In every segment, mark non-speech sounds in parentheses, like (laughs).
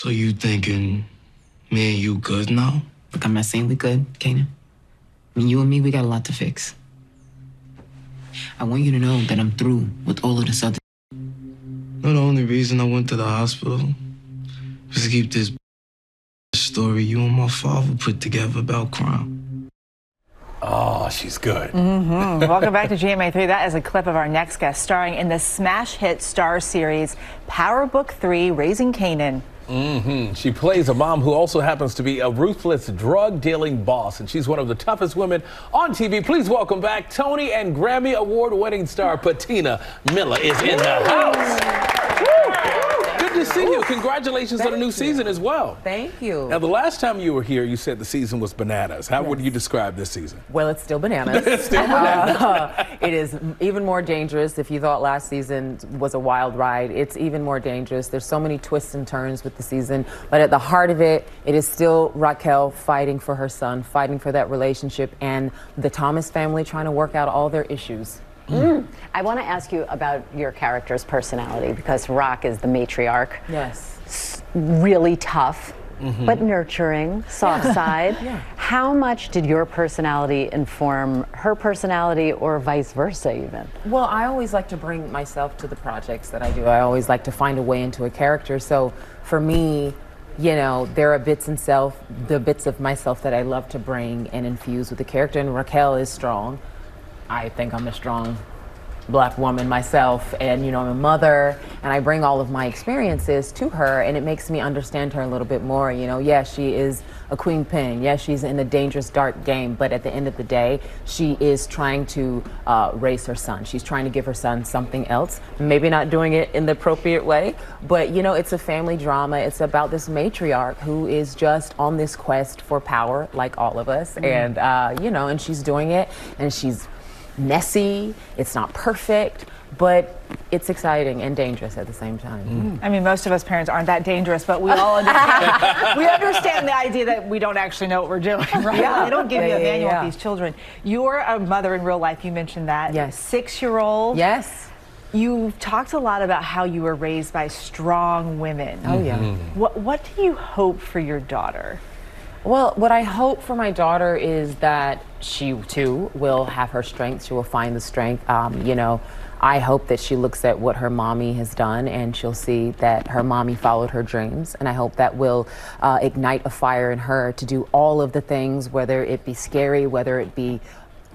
So you thinking me and you good now? Look, I'm not saying we good, Kanan. I mean, you and me, we got a lot to fix. I want you to know that I'm through with all of this other. No, the only reason I went to the hospital was to keep this story you and my father put together about crime. Oh, she's good. Mm-hmm. (laughs) Welcome back to GMA3. That is a clip of our next guest starring in the smash hit Starz series Power Book 3 Raising Kanan. Mm-hmm. She plays a mom who also happens to be a ruthless drug dealing boss, and she's one of the toughest women on TV. Please welcome back Tony and Grammy Award winning star Patina Miller is in the house see you. Congratulations Thank on a new you. season as well. Thank you. Now, the last time you were here, you said the season was bananas. How yes. would you describe this season? Well, it's still bananas. (laughs) it's still bananas. (laughs) Uh, it is even more dangerous. If you thought last season was a wild ride, it's even more dangerous. There's so many twists and turns with the season, but at the heart of it, it is still Raquel fighting for her son, fighting for that relationship, and the Thomas family trying to work out all their issues. Mm. I want to ask you about your character's personality because Raq is the matriarch. Yes. Really tough. Mm-hmm. But nurturing, soft yeah. side. (laughs) yeah. How much did your personality inform her personality or vice versa, even? Well, I always like to bring myself to the projects that I do. I always like to find a way into a character. So for me, you know, there are bits in self, the bits of myself that I love to bring and infuse with the character. And Raquel is strong. I think I'm a strong black woman myself and you know I'm a mother and I bring all of my experiences to her and it makes me understand her a little bit more you know. Yes she is a queen pin yes she's in a dangerous dark game but at the end of the day she is trying to uh, raise her son. She's trying to give her son something else maybe not doing it in the appropriate way but you know it's a family drama. It's about this matriarch who is just on this quest for power like all of us mm-hmm. and uh, you know and she's doing it and she's messy, it's not perfect, but it's exciting and dangerous at the same time. Mm. I mean, most of us parents aren't that dangerous, but we all understand. (laughs) we understand the idea that we don't actually know what we're doing, (laughs) right? Yeah. They don't give yeah, you a manual yeah, yeah. with these children. You're a mother in real life. You mentioned that. Yes. Six-year-old. Yes. You've talked a lot about how you were raised by strong women. Oh yeah. Mm-hmm. What What do you hope for your daughter? Well, what I hope for my daughter is that she too will have her strength. She will find the strength. Um, you know, I hope that she looks at what her mommy has done and she'll see that her mommy followed her dreams. And I hope that will uh, ignite a fire in her to do all of the things, whether it be scary, whether it be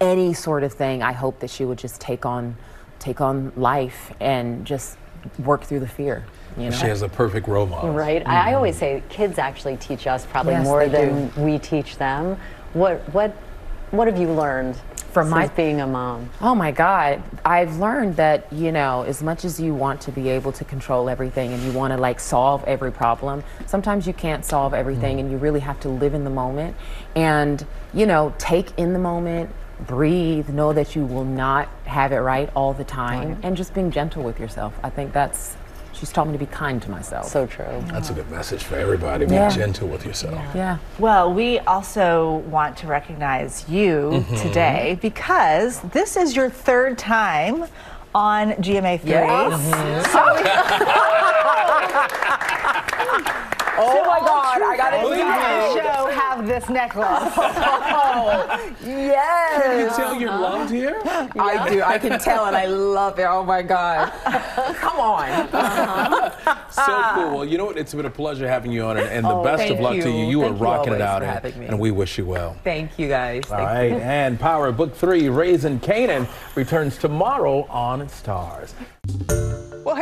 any sort of thing. I hope that she would just take on, take on life and just work through the fear. You know? She has a perfect role model. Right. Mm-hmm. I always say kids actually teach us probably yes, more than do. we teach them. What what what have you learned from my being a mom? Oh my God, I've learned that you know as much as you want to be able to control everything and you want to like solve every problem, sometimes you can't solve everything, mm. and you really have to live in the moment and you know take in the moment breathe, know that you will not have it right all the time, right. and just being gentle with yourself. I think that's She's taught me to be kind to myself. So true. That's a good message for everybody. Be yeah. gentle with yourself. Yeah. yeah. Well, we also want to recognize you mm-hmm. today because this is your third time on GMA3. Yes. Mm-hmm. Oh so (laughs) my God, I gotta believe you. show have this necklace. oh, (laughs) yes. Can you tell you're loved here? Yeah. I do. I can tell and I love it. Oh my God. (laughs) Come on. Uh-huh. so cool. Well, you know what? It's been a pleasure having you on and, and the oh, best of luck you. to you. You thank are rocking it out and, and, we wish you well. Thank you guys. All thank right. You. And Power Book 3, Raising Kanan returns tomorrow on Starz.